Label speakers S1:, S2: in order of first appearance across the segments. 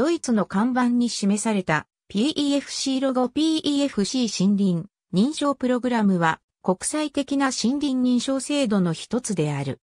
S1: ドイツの看板に示された PEFC ロゴ PEFC 森林認証プログラムは国際的な森林認証制度の一つである。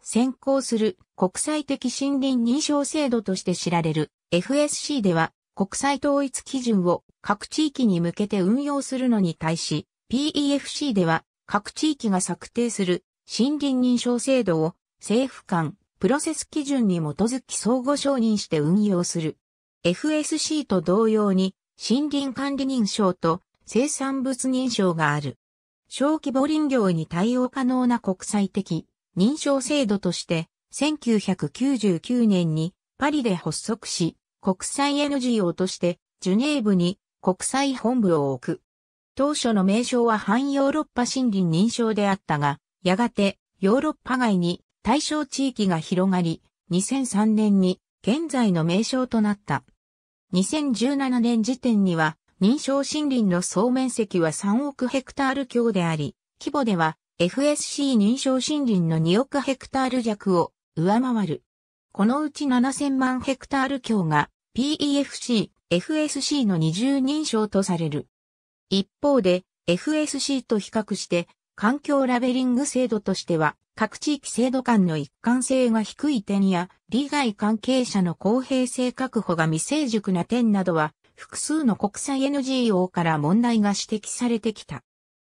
S1: 先行する国際的森林認証制度として知られる FSC では国際統一基準を各地域に向けて運用するのに対し PEFC では各地域が策定する森林認証制度を政府間プロセス基準に基づき相互承認して運用する。FSC と同様に森林管理認証と生産物認証がある。小規模林業に対応可能な国際的認証制度として、1999年にパリで発足し、国際 NGO としてジュネーブに国際本部を置く。当初の名称は反ヨーロッパ森林認証であったが、やがてヨーロッパ外に対象地域が広がり、2003年に現在の名称となった。2017年時点には認証森林の総面積は3億ヘクタール強であり、規模では FSC 認証森林の2億ヘクタール弱を上回る。このうち7000万ヘクタール強が PEFC、FSC の二重認証とされる。一方で FSC と比較して環境ラベリング制度としては各地域制度間の一貫性が低い点や利害関係者の公平性確保が未成熟な点などは複数の国際 NGO から問題が指摘されてきた。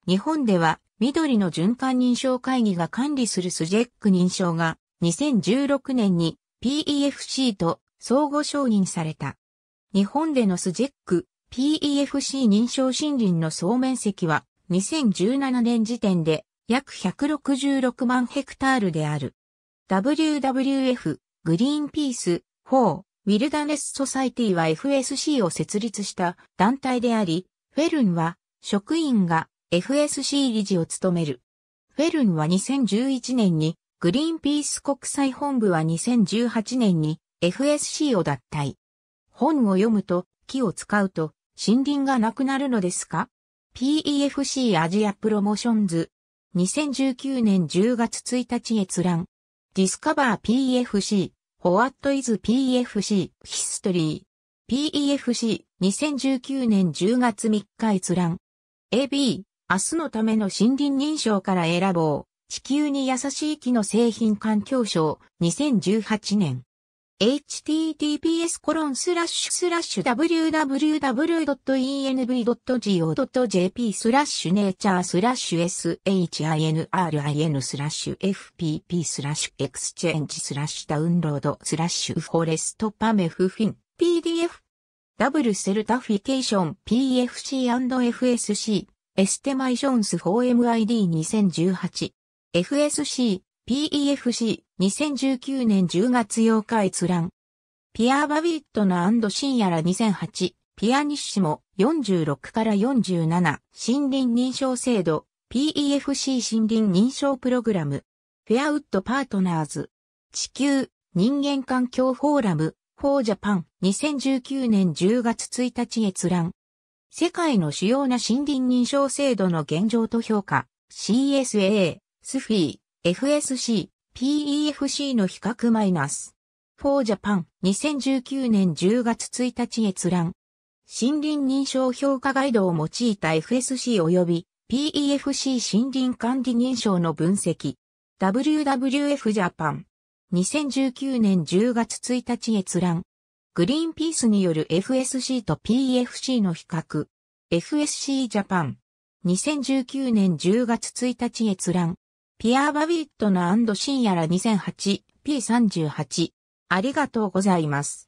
S1: 日本では緑の循環認証会議が管理するスジェック認証が2016年に PEFC と相互承認された。日本でのスジェック PEFC 認証森林の総面積は2017年時点で約166万ヘクタールである。WWF グリーンピース4ウィルダネスソサイティは FSC を設立した団体であり、フェルンは職員が FSC 理事を務める。フェルンは2011年に、グリーンピース国際本部は2018年に FSC を脱退。本を読むと、木を使うと森林がなくなるのですか ?PEFC アジアプロモーションズ。2019年10月1日閲覧。Discover PEFC、What is PEFC, History.PEFC, 2019年10月3日閲覧。AB 明日のための森林認証から選ぼう。地球に優しい木の製品環境省2018年 https コロンスラッシュスラッシュ www.env.go.jp スラッシュネイチャースラッシュ shinrin スラッシュ fpp スラッシュエクスチェンジスラッシュダウンロードスラッシュフォレストパメフフィン PDF ダブルセルタフィケーション PFC&FSC エステマイションス 4MID2018 FSC PEFC 2019年10月8日閲覧。ピアーバビットの深夜ら2008、ピアニッシモ46から47、森林認証制度、PEFC 森林認証プログラム、フェアウッドパートナーズ、地球人間環境フォーラム、フォージャパン2019年10月1日閲覧。世界の主要な森林認証制度の現状と評価、CSA、スフィー、FSC、PEFC の比較マイナス。for Japan 2019年10月1日閲覧。森林認証評価ガイドを用いた FSC 及び PEFC 森林管理認証の分析。WWF Japan 2019年10月1日閲覧。グリーンピースによる FSC と PEFC の比較。FSC Japan 2019年10月1日閲覧。ピアーバビットの深夜ら 2008P38 ありがとうございます。